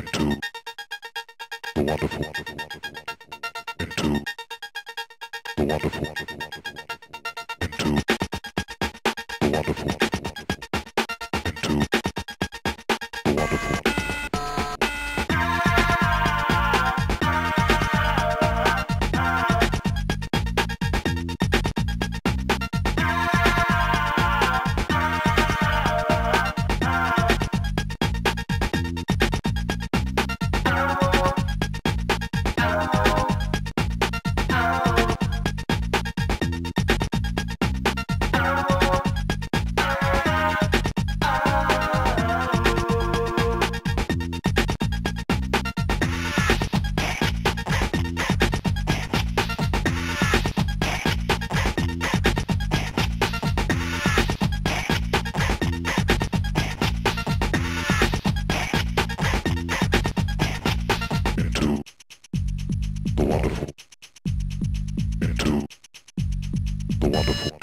into the wonderful, into the wonderful, into the wonderful, the wonderful.